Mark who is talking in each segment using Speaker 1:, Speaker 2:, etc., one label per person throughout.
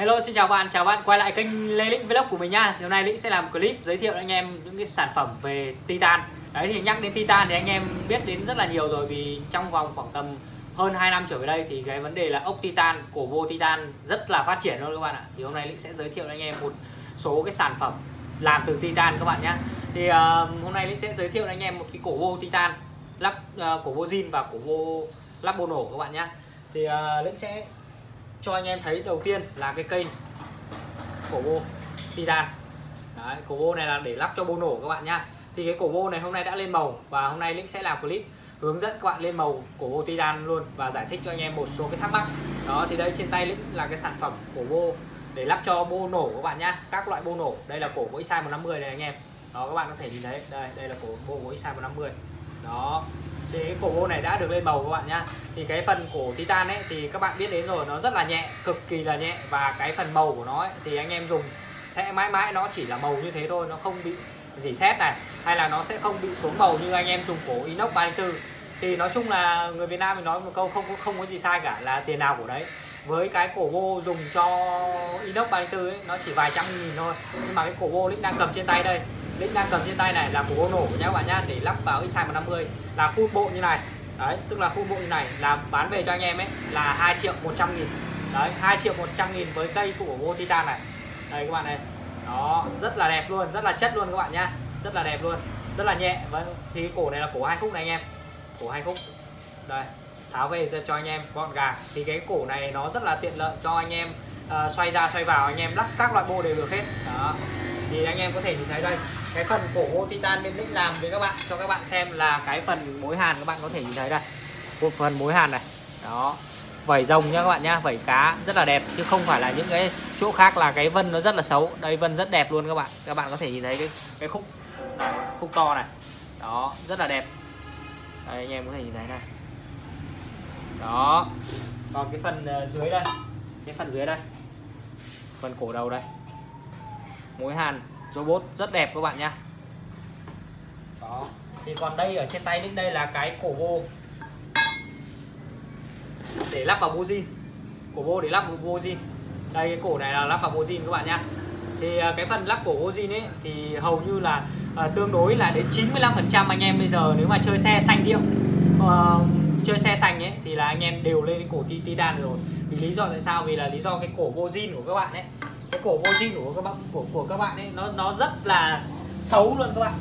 Speaker 1: Hello xin chào bạn, chào bạn quay lại kênh Lê Lĩnh Vlog của mình nha. Thì hôm nay Lĩnh sẽ làm clip giới thiệu anh em những cái sản phẩm về Titan. Đấy thì nhắc đến Titan thì anh em biết đến rất là nhiều rồi Vì trong vòng khoảng tầm hơn 2 năm trở về đây thì cái vấn đề là ốc Titan, cổ vô Titan rất là phát triển luôn các bạn ạ. Thì hôm nay Lĩnh sẽ giới thiệu anh em một số cái sản phẩm làm từ Titan các bạn nhé Thì uh, hôm nay Lĩnh sẽ giới thiệu anh em một cái cổ vô Titan lắp uh, cổ vô zin và cổ vô lắp bô nổ các bạn nhé Thì uh, Lĩnh sẽ cho anh em thấy đầu tiên là cái cây cổ bô titan Đấy, cổ bô này là để lắp cho bô nổ các bạn nhá. Thì cái cổ bô này hôm nay đã lên màu và hôm nay lĩnh sẽ làm clip hướng dẫn các bạn lên màu cổ bô titan luôn và giải thích cho anh em một số cái thắc mắc. Đó thì đây trên tay lĩnh là cái sản phẩm cổ bô để lắp cho bô nổ các bạn nhá. Các loại bô nổ đây là cổ mỗi size 150 này anh em. Đó các bạn có thể nhìn thấy đây đây là cổ bô mỗi size 150 đó thì cái cổ ô này đã được lên màu các bạn nhá. Thì cái phần cổ titan ấy thì các bạn biết đến rồi nó rất là nhẹ cực kỳ là nhẹ. Và cái phần màu của nó ấy, thì anh em dùng sẽ mãi mãi nó chỉ là màu như thế thôi nó không bị dỉ xét này. Hay là nó sẽ không bị xuống màu như anh em dùng cổ inox 34 thì nói chung là người Việt Nam mình nói một câu không không có gì sai cả là tiền nào của đấy. Với cái cổ vô dùng cho inox 34 ấy nó chỉ vài trăm nghìn thôi. Nhưng mà cái cổ vô lĩnh đang cầm trên tay đây lĩnh đang cầm trên tay này là cổ bô nổ nhé các bạn nhá để lắp vào x 150 là full bộ như này. Đấy tức là full bộ như này là bán về cho anh em ấy là 2 triệu 100 nghìn. Đấy 2 triệu 100 nghìn với cây của bô titan này. Đây các bạn này. Đó rất là đẹp luôn rất là chất luôn các bạn nhá. Rất là đẹp luôn rất là nhẹ. Vẫn vâng, thì cổ này là cổ hai khúc này anh em. Cổ hai khúc. Đây tháo về ra cho anh em gọn gàng. Thì cái cổ này nó rất là tiện lợi cho anh em uh, xoay ra xoay vào anh em lắp các loại bô đều được hết. Đó. Thì anh em có thể nhìn thấy đây cái phần cổ ô titan bên lĩnh làm với các bạn cho các bạn xem là cái phần mối hàn các bạn có thể nhìn thấy đây. Một phần mối hàn này. Đó. Vảy rồng nhá các bạn nhá vảy cá rất là đẹp chứ không phải là những cái chỗ khác là cái vân nó rất là xấu. Đây vân rất đẹp luôn các bạn. Các bạn có thể nhìn thấy cái cái khúc này, khúc to này. Đó rất là đẹp. Đây anh em có thể nhìn thấy này. Đó. Còn cái phần ờ, dưới đây. Cái phần dưới đây. Phần cổ đầu đây. Mối hàn robot rất đẹp các bạn nhá. Đó thì còn đây ở trên tay đến đây là cái cổ vô. Để lắp vào bô zin cổ vô để lắp vào bô zin đây cái cổ này là lắp vào bô zin các bạn nhá. Thì à, cái phần lắp cổ bô zin ấy thì hầu như là à, tương đối là đến 95% anh em bây giờ nếu mà chơi xe xanh điệu à, ờ, chơi xe xanh ấy thì là anh em đều lên cái cổ titan rồi. Vì lý do tại sao? Vì là lý do cái cổ vô zin của các bạn ấy cái cổ Mojin của các bạn của của các bạn ấy nó nó rất là xấu luôn các bạn.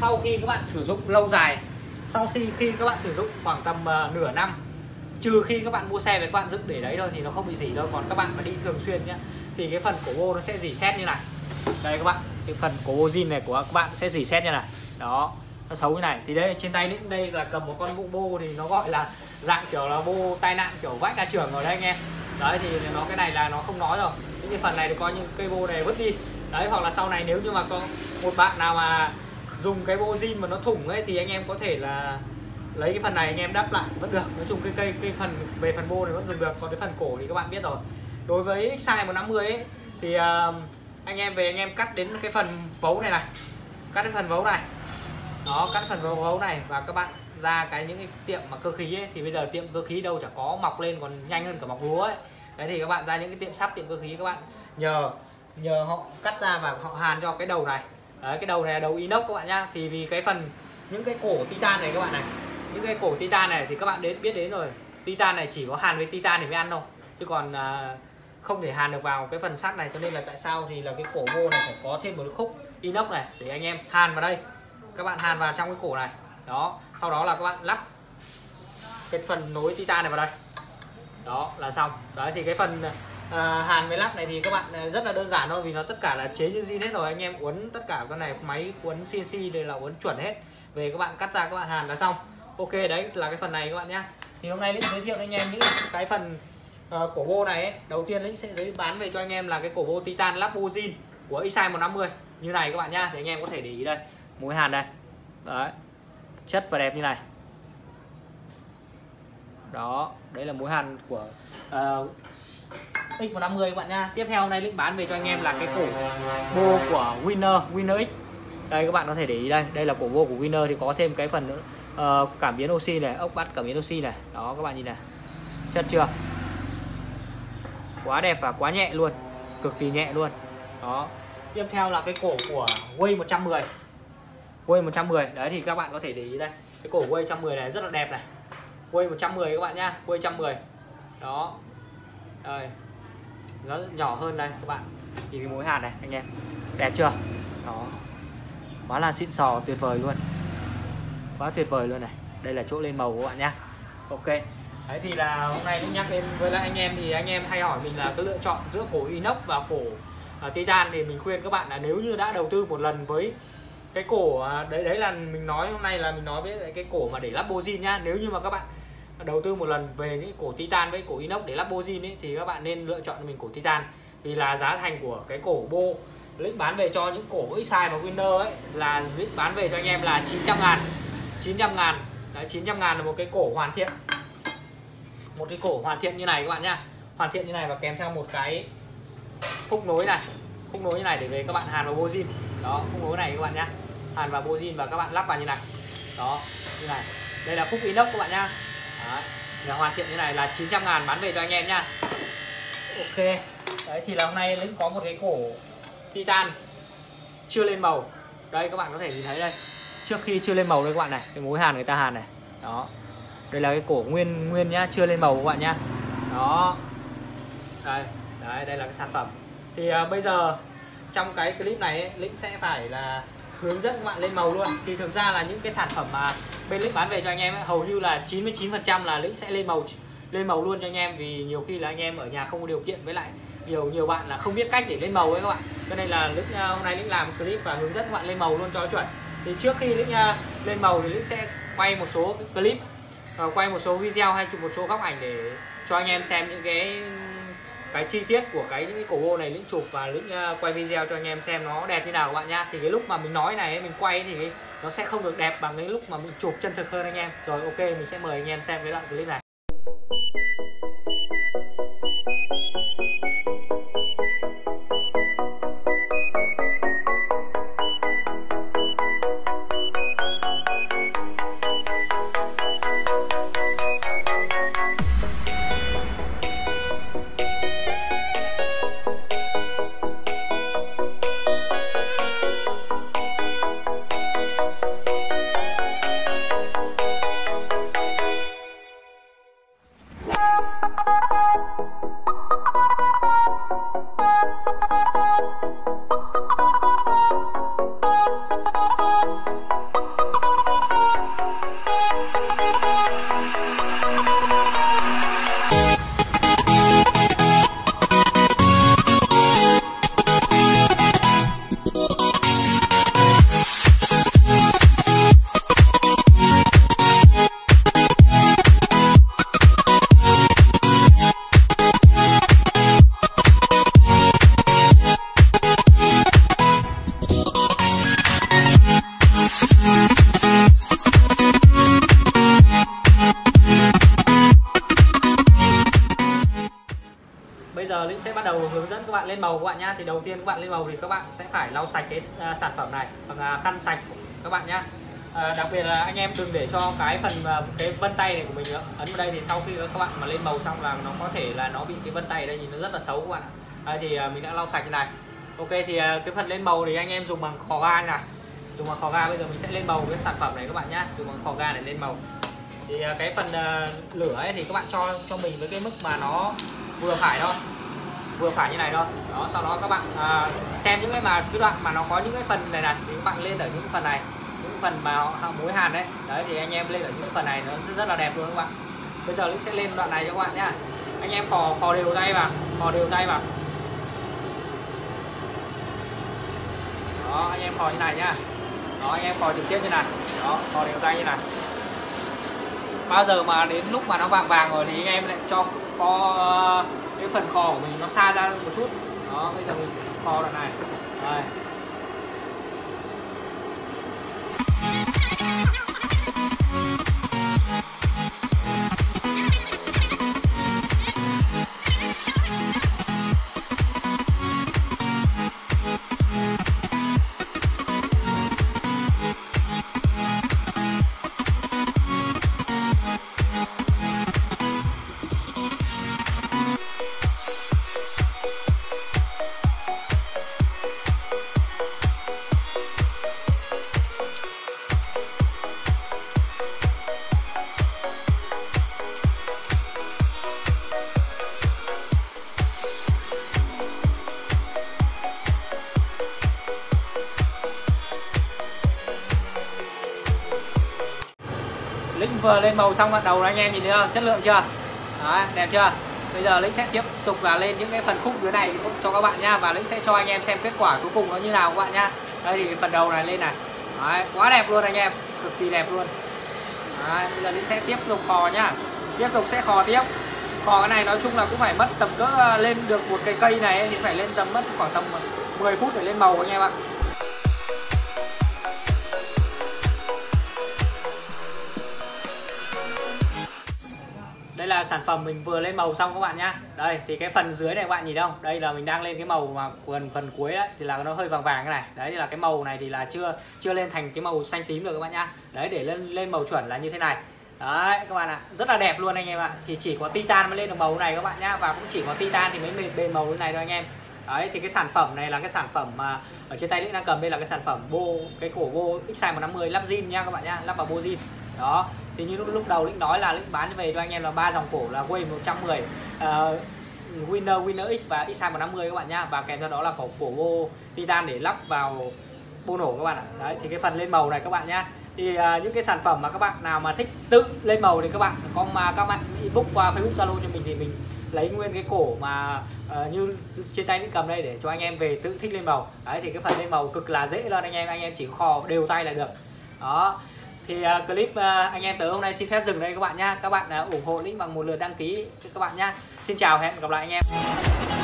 Speaker 1: Sau khi các bạn sử dụng lâu dài sau khi khi các bạn sử dụng khoảng tầm uh, nửa năm trừ khi các bạn mua xe với các bạn dựng để đấy thôi thì nó không bị gì đâu. Còn các bạn mà đi thường xuyên nhá thì cái phần cổ bô nó sẽ dỉ xét như này. Đây các bạn cái phần cổ bô zin này của các bạn sẽ dỉ xét như này. Đó nó xấu như này. Thì đây trên tay lĩnh đây là cầm một con bộ bô thì nó gọi là dạng kiểu là bô tai nạn kiểu vãi ca trưởng rồi đấy anh em. Đấy thì nó cái này là nó không nói rồi cái phần này thì coi như cây bô này vứt đi. Đấy hoặc là sau này nếu như mà có một bạn nào mà dùng cái bô zin mà nó thủng ấy thì anh em có thể là lấy cái phần này anh em đắp lại vẫn được. Nói chung cái cây cái phần về phần bô này vẫn dùng được. Còn cái phần cổ thì các bạn biết rồi. Đối với size 150 ấy thì uh, anh em về anh em cắt đến cái phần vấu này này. Cắt cái phần vấu này. Nó cắt phần vấu vấu này và các bạn ra cái những cái tiệm mà cơ khí ấy thì bây giờ tiệm cơ khí đâu chả có mọc lên còn nhanh hơn cả mọc lúa ấy đấy thì các bạn ra những cái tiệm sắt tiệm cơ khí các bạn nhờ nhờ họ cắt ra và họ hàn cho cái đầu này. Đấy cái đầu này là đầu inox các bạn nhá. Thì vì cái phần những cái cổ titan này các bạn này những cái cổ titan này thì các bạn đến biết đến rồi. Titan này chỉ có hàn với titan thì mới ăn đâu chứ còn à, không thể hàn được vào cái phần sắt này. Cho nên là tại sao thì là cái cổ vô này phải có thêm một cái khúc inox này để anh em hàn vào đây. Các bạn hàn vào trong cái cổ này. Đó sau đó là các bạn lắp cái phần nối titan này vào đây đó là xong. Đấy thì cái phần à, hàn với lắp này thì các bạn ờ, rất là đơn giản thôi vì nó tất cả là chế như zin hết rồi. Anh em uốn tất cả con này máy uốn CNC đây là uốn chuẩn hết. Về các bạn cắt ra các bạn hàn là xong. Ok đấy là cái phần này các bạn nhé thì hôm nay lĩnh giới thiệu anh em những cái phần uh, cổ bô này ấy. đầu tiên lĩnh sẽ giới bán về cho anh em là cái cổ bô titan lắp bô zin của XI 150 như này các bạn nhá để anh em có thể để ý đây. Mối hàn đây. Đấy. Chất và đẹp như này đó đấy là mối hàn của ờ, uh, X150 các bạn nha tiếp theo này lĩnh bán về cho anh em là cái cổ bô của Winner Winner X. Đây các bạn có thể để ý đây. Đây là cổ bô của Winner thì có thêm cái phần uh, cảm biến oxy này ốc bắt cảm biến oxy này. Đó các bạn nhìn này. Chất chưa? Quá đẹp và quá nhẹ luôn. Cực kỳ nhẹ luôn. Đó. Tiếp theo là cái cổ của Way 110 Way 110 đấy thì các bạn có thể để ý đây. Cái cổ Way 110 này rất là đẹp này quay 110 các bạn nhá quay 110 đó. Đây. Nó nhỏ hơn đây các bạn. Nhìn cái mối hạt này anh em. Đẹp chưa? Đó. Quá là xịn sò tuyệt vời luôn. Quá tuyệt vời luôn này. Đây là chỗ lên màu của bạn nhá. Ok. Đấy thì là hôm nay cũng nhắc lên với lại anh em thì anh em hay hỏi mình là cái lựa chọn giữa cổ inox và cổ uh, titan thì mình khuyên các bạn là nếu như đã đầu tư một lần với cái cổ uh, đấy đấy là mình nói hôm nay là mình nói với cái cổ mà để lắp bozin nhá. Nếu như mà các bạn đầu tư một lần về những cổ titan với cổ inox để lắp bozin ấy thì các bạn nên lựa chọn cho mình cổ titan. Vì là giá thành của cái cổ bô lĩnh bán về cho những cổ Xi và Winner ấy là lĩnh bán về cho anh em là 900 ngàn. 900 ngàn. Đấy, 900 ngàn là một cái cổ hoàn thiện. Một cái cổ hoàn thiện như này các bạn nhá. Hoàn thiện như này và kèm theo một cái khúc nối này. Khúc nối như này để về các bạn hàn vào bozin đó khúc nối này các bạn nhá. Hàn vào bozin và các bạn lắp vào như này. Đó như này. Đây là khúc inox các bạn nhá. Đấy. Hoàn thiện như này là 900 ngàn bán về cho anh em nha. Ok Đấy thì là hôm nay Lĩnh có một cái cổ Titan Chưa lên màu Đây các bạn có thể nhìn thấy đây Trước khi chưa lên màu đây các bạn này Cái mối hàn người ta hàn này Đó Đây là cái cổ nguyên nguyên nhá Chưa lên màu các bạn nhá Đó Đây Đấy đây là cái sản phẩm Thì uh, bây giờ Trong cái clip này ấy, Lĩnh sẽ phải là hướng dẫn các bạn lên màu luôn. Thì thực ra là những cái sản phẩm mà bên lĩnh bán về cho anh em ấy, hầu như là 99% là lĩnh sẽ lên màu lên màu luôn cho anh em. Vì nhiều khi là anh em ở nhà không có điều kiện với lại nhiều nhiều bạn là không biết cách để lên màu ấy các bạn. Cho nên là lĩnh à, hôm nay lĩnh làm clip và hướng dẫn các bạn lên màu luôn cho chuẩn. Thì trước khi lĩnh à, lên màu thì lĩnh sẽ quay một số clip à, quay một số video hay chụp một số góc ảnh để cho anh em xem những cái cái chi tiết của cái những cái cổ ô này lĩnh chụp và lĩnh uh, à, quay video cho anh em xem nó đẹp như nào các bạn nhá. Thì cái lúc mà mình nói này mình quay thì nó sẽ không được đẹp bằng cái lúc mà mình chụp chân thực hơn anh em. Rồi ok mình sẽ mời anh em xem cái đoạn clip này. Lên màu các bạn nhá thì đầu tiên các bạn lên màu thì các bạn sẽ phải lau sạch cái à, sản phẩm này bằng khăn sạch các bạn nhá. À, đặc biệt là anh em đừng để cho cái phần à, cái vân tay này của mình nữa ấn vào đây thì sau khi các bạn mà lên màu xong là nó có thể là nó bị cái vân tay ở đây nhìn nó rất là xấu các bạn ạ. À, thì mình đã lau sạch như này. Ok thì à, cái phần lên màu thì anh em dùng bằng khò ga này dùng bằng khò ga bây giờ mình sẽ lên màu cái sản phẩm này các bạn nhá. Dùng bằng khò ga để lên màu. Thì cái phần lửa ấy thì các bạn cho cho mình với cái mức mà nó vừa phải thôi vừa phải như này thôi. Đó sau đó các bạn à, xem những cái mà cái đoạn mà nó có những cái phần này này thì các bạn lên ở những phần này những phần mà mối hàn đấy. Đấy thì anh em lên ở những phần này nó rất, rất là đẹp luôn các bạn. Bây giờ linh sẽ lên đoạn này cho các bạn nhá. Anh em cò cò đều tay vào cò đều tay vào. Đó anh em cò như này nhá. Đó anh em cò trực tiếp như này. Đó cò đều tay như này. Bao giờ mà đến lúc mà nó vàng vàng rồi thì anh em lại cho co cái phần kho của mình nó xa ra một chút. Đó, bây giờ mình sẽ kho đoạn này. Đây. Lĩnh vừa lên màu xong đầu anh em nhìn thấy không? Chất lượng chưa? Đấy, đẹp chưa? Bây giờ lĩnh sẽ tiếp tục là lên những cái phần khúc dưới này cho các bạn nha. Và lĩnh sẽ cho anh em xem kết quả cuối cùng nó như nào các bạn nha. Đây thì phần đầu này lên này. Đấy, quá đẹp luôn anh em. Cực kỳ đẹp luôn. Đấy, bây giờ lĩnh sẽ tiếp tục khò nhá. Tiếp tục sẽ khò tiếp. Khò cái này nói chung là cũng phải mất tầm cỡ à, lên được một cái cây này thì phải lên tầm mất khoảng tầm 10 phút để lên màu anh em ạ. Là sản phẩm mình vừa lên màu xong các bạn nhá. Đây, thì cái phần dưới này các bạn nhìn không? Đây là mình đang lên cái màu mà phần phần cuối đấy, thì là nó hơi vàng vàng cái này. Đấy, là cái màu này thì là chưa chưa lên thành cái màu xanh tím được các bạn nhá. Đấy, để lên lên màu chuẩn là như thế này. Đấy, các bạn ạ, rất là đẹp luôn anh em ạ. Thì chỉ có titan mới lên được màu này các bạn nhá, và cũng chỉ có titan thì mới bền màu như này thôi anh em. Đấy, thì cái sản phẩm này là cái sản phẩm mà ở trên tay lĩnh đang cầm, đây là cái sản phẩm bô, cái cổ bô xi 150 lắp zin nha các bạn nhá, lắp vào bô zin. Đó thì như lúc, lúc đầu lĩnh nói là lĩnh bán về cho anh em là ba dòng cổ là Way 110 uh, Winner Winner X và XI 150 các bạn nhá. Và kèm theo đó là cổ cổ bô titan để lắp vào bô nổ các bạn ạ. Đấy thì cái phần lên màu này các bạn nhá. Thì uh, những cái sản phẩm mà các bạn nào mà thích tự lên màu thì các bạn có mà các bạn inbox qua Facebook Zalo cho mình thì mình lấy nguyên cái cổ mà uh, như trên tay những cầm đây để cho anh em về tự thích lên màu. Đấy thì cái phần lên màu cực là dễ luôn anh em anh em chỉ kho đều tay là được. Đó thì uh, clip uh, anh em tới hôm nay xin phép dừng đây các bạn nha các bạn uh, ủng hộ link bằng một lượt đăng ký các bạn nha xin chào hẹn gặp lại anh em.